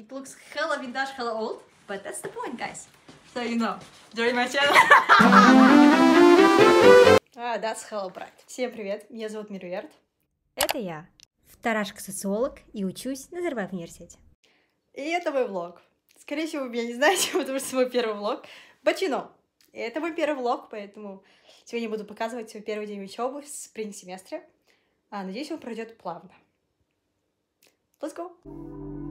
It looks hella vintage, hella old, but that's the point, guys. So you know, join my channel. Ah, that's hella bright. Всем привет, меня зовут Мируэрт. Это я, вторашка-социолог и учусь на Зарбат университете. И это мой влог. Скорее всего, вы меня не знаете, потому что это мой первый влог. But you know, это мой первый влог, поэтому сегодня буду показывать свой первый день учебы в спринг-семестре. А, надеюсь, он пройдет плавно. Let's go!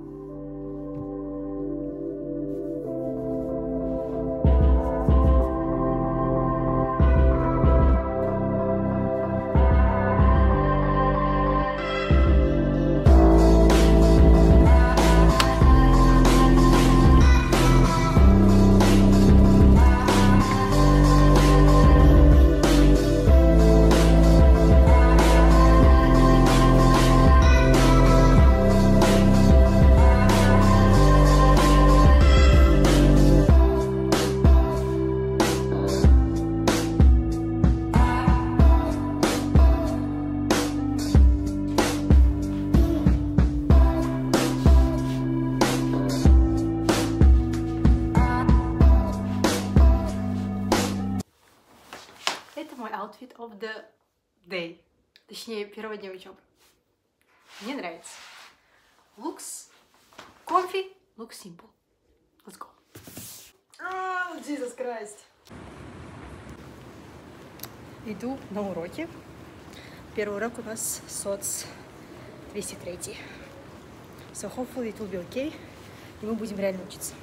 Day. Точнее, первого дня учебы. Мне нравится. Looks comfy, looks simple. Let's go. Oh, Jesus Christ. Иду на уроки. Первый урок у нас соц 203. So hopefully it will be okay. И мы будем реально учиться.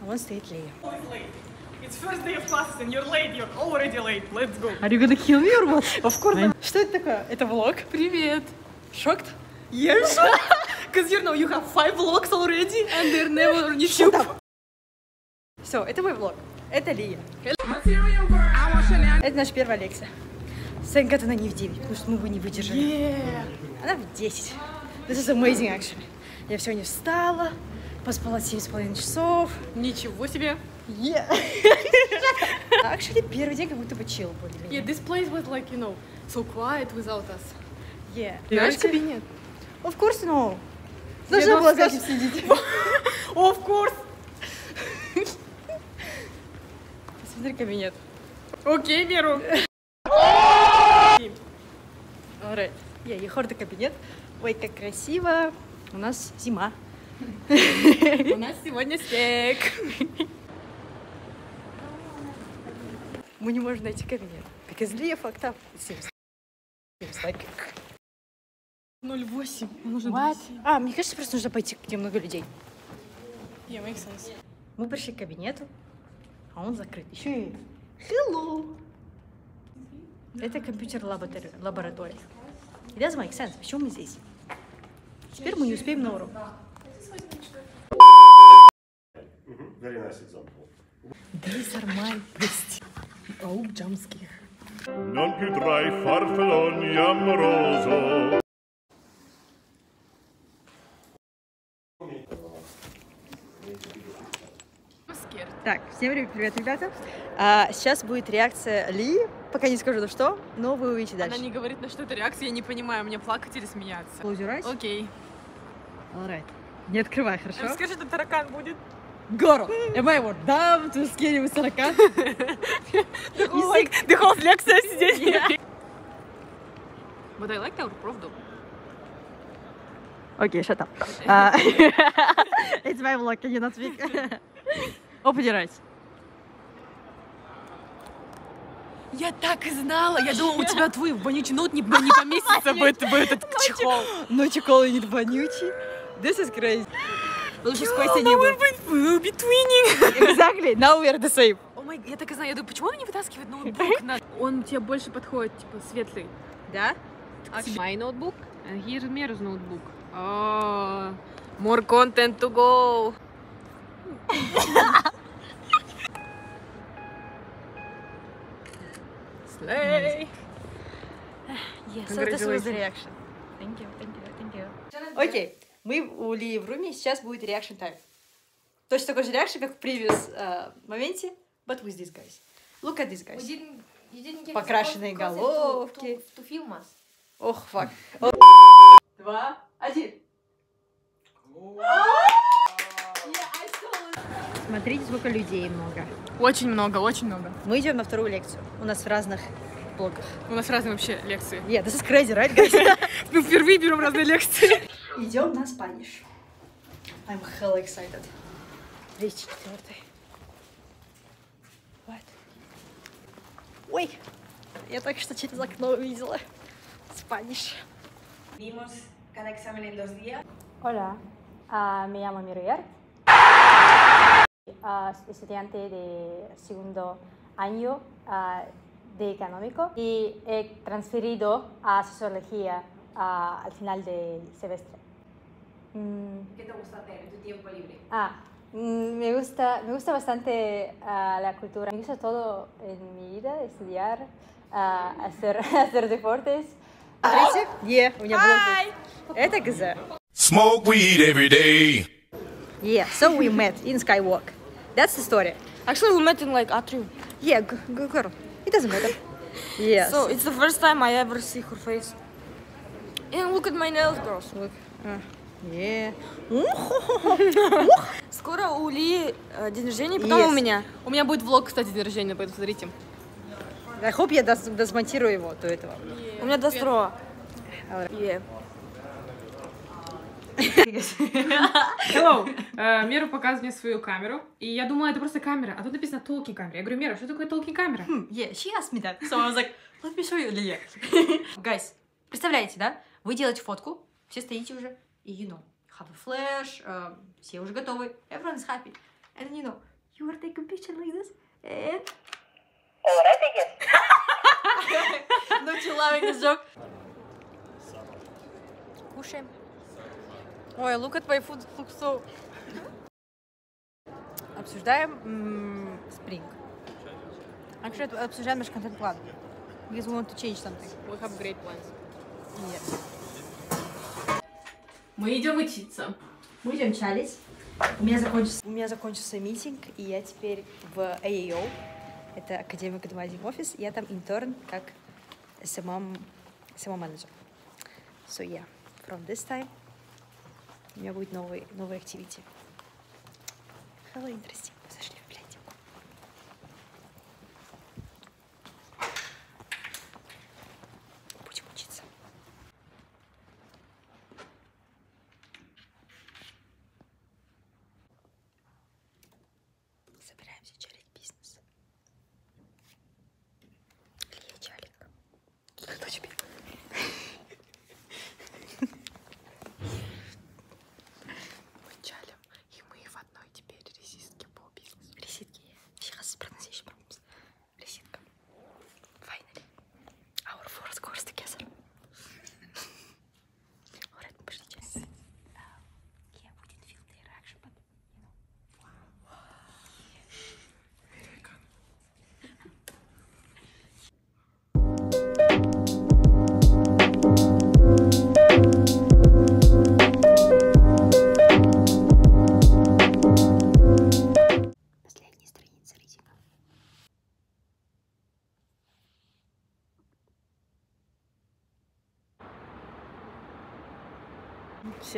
А вон стоит Лея. It's first day of classes and you're late. You're already late. Let's go. Are you gonna kill me or what? Of course. Что это такое? Это влог? Привет. Shocked? Yes. Because you know you have five vlogs already and they're never on YouTube. Все, это мой влог. Это Лия. Это наша первая лекция. Thank она не в 9, потому что мы бы не выдержали. Yeah. Она в 10. This is amazing, actually. Я сегодня встала, поспала 7,5 часов. Ничего себе. Yeah. Actually, первый день как будто бы chill Yeah, более-менее. this place was like, you know, so quiet without us. Yeah. Знаешь кабинет? Of course, no. Должна была за этим следить. Of course. Посмотри кабинет. Окей, Миру. Alright. Я yeah, ехала кабинет. Ой, как красиво. У нас зима. У нас сегодня снег. Мы не можем найти кабинет. Because Leah fucked up. It seems. Seems like. 0,8. Нужно What? А, мне кажется, просто нужно пойти, где много людей. Yeah, makes sense. Мы пришли к кабинету, а он закрыт. Еще и hello. Это компьютер лаборатория. лаборатория. It doesn't make sense. Почему мы здесь? Теперь мы не успеем на урок. Very nice example. These are my. Оу, джамских. Non più tra i farfalloni amoroso. Так, всем привет, ребята. А, сейчас будет реакция Ли. Пока не скажу на что, но вы увидите дальше. Она не говорит, на что это реакция, я не понимаю, мне плакать или смеяться. Close your eyes. Окей. Alright. Не открывай, хорошо? Расскажи, что таракан будет. Girl, am I what dumb to you with таракан? The whole, like, the whole лекция сидеть. But I like our prof though. Окей, shut up. Uh, it's my vlog, can you not speak? Open your eyes. Я так и знала. Я думала, у тебя твой вонючий ноут не, не поместится в, это- в этот чехол. Но чекол не вонючий. This is crazy. Лучше с Костей не было. we're, we'll be twinning. Exactly, now we are the same. О май, я так и знаю. Я думаю, почему он не вытаскивает ноутбук? на- Он тебе больше подходит, типа, светлый. Да? My notebook and here's Mira's notebook. Oh, more content to go. Slay. Yes, so this was the reaction. Thank you, thank you, thank you. Окей, мы у Ли в руме, сейчас будет reaction time. Точно такой же реакшн, как в previous э, моменте, but with these guys. Look at these We guys. didn't, you didn't get Покрашенные головки. To, to, to film us. Ох, фак. Два, один. Смотрите, сколько людей много. Очень много, очень много. Мы идем на вторую лекцию. У нас в разных блоках. У нас разные вообще лекции. Yeah, this is crazy, right, guys? Мы впервые берем разные лекции. Идем на Spanish. I'm hell excited. 204. What? Ой, я только что через окно увидела. Spanish. Vimos cada examen en dos días. Hola, ah, me llamo Miriam, ah, estudiante de segundo año ah, de económico y he transferido a sociología al final del semestre. Mm, ¿Qué te gusta hacer en tu tiempo libre? ah, mm, me gusta, me gusta bastante ah, la cultura, me gusta todo en mi vida, estudiar, ah, hacer, hacer deportes. Смотрите, е, у меня блок. Это ГЗ. Smoke weed every day. Yeah, so we met in Skywalk. That's the story. Actually, we met in like atrium. Yeah, g- g- girl, it doesn't matter. Yes. So it's the first time I ever see her face. And look at my nails, girls. Look. Uh, yeah. Скоро у Ли э, день рождения, потом Yes. у меня. У меня будет влог, кстати, день рождения, поэтому смотрите. I hope я дос- досмонтирую его до этого. У меня до второго. Yeah. Hello. Э, Мера показывает мне свою камеру, и я думала, это просто камера, а тут написано talking камера. Я говорю, Мера, что такое talking камера? Yeah, she asked me that. So I was like, let me show you, Лия. Guys, представляете, да? Вы делаете фотку, все стоите уже, и you know, have a flash, э, все уже готовы, everyone is happy. And then, you know, you are taking a picture like this, and... You laughing this joke? Кушаем. Ой, look at my food, it looks so... Обсуждаем Spring. Actually, обсуждаем наш контент-план. Because we want to change something. We have great plans. Yeah. Мы идем учиться. Мы идем чалить. У меня закончился, у меня закончился митинг, и я теперь в AAO. Это Академия Академазим офис. Я там интерн как SMM, SMM менеджер. So yeah, from this time у меня будет новый, новый activity. Hello, interesting.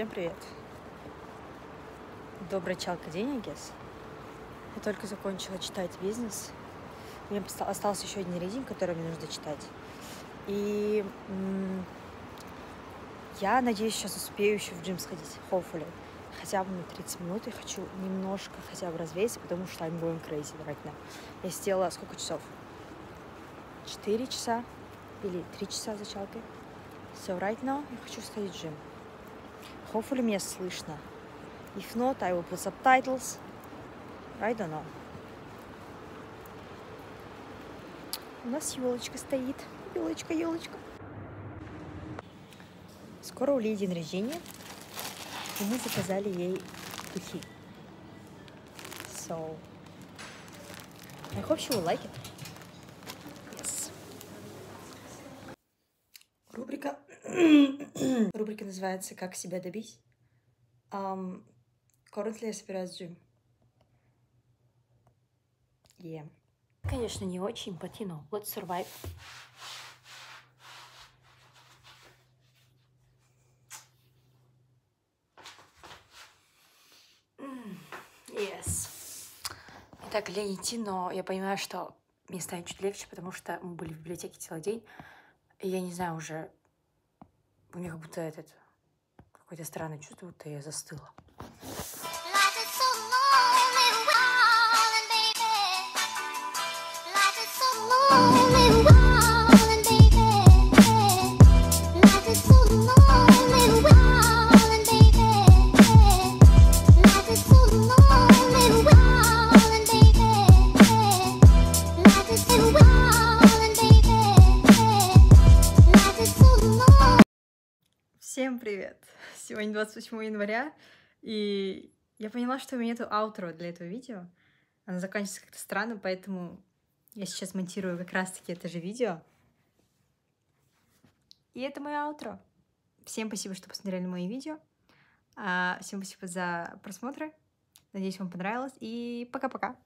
Всем привет. Добрый чалка день, guess. Я только закончила читать бизнес. Мне остался еще один рейтинг, который мне нужно читать. И я надеюсь, сейчас успею еще в джим сходить, hopefully. Хотя бы на 30 минут я хочу немножко хотя бы развеяться, потому что I'm going crazy right now. Я сидела сколько часов? 4 часа или 3 часа за чалкой. So right now я хочу сходить в джим. Hopefully меня слышно. If not, I will put subtitles. I don't know. У нас елочка стоит. Елочка, елочка. Скоро у Лии день рождения. И мы заказали ей духи. So, I hope she will like it. Yes. Рубрика... Рубрика называется «Как себя добить». Um, currently я собираюсь в джим. Yeah. Конечно, не очень, but you know, let's survive. Yes. так лень идти, но я понимаю, что мне станет чуть легче, потому что мы были в библиотеке целый день. И я не знаю уже... У меня как будто этот... Какое-то странное чувство, будто я застыла. Сегодня 28 января, и я поняла, что у меня нету аутро для этого видео. Оно заканчивается как-то странно, поэтому я сейчас монтирую как раз-таки это же видео. И это мое аутро. Всем спасибо, что посмотрели мои видео. А, Всем спасибо за просмотры. Надеюсь, вам понравилось. И пока-пока.